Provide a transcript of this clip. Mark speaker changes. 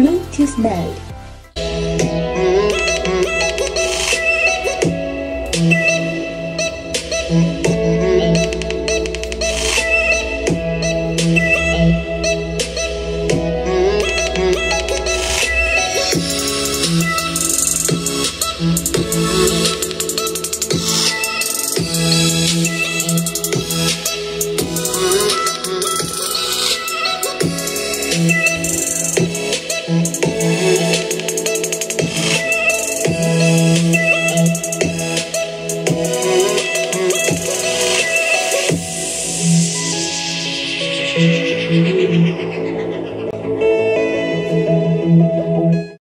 Speaker 1: Bluetooth mode.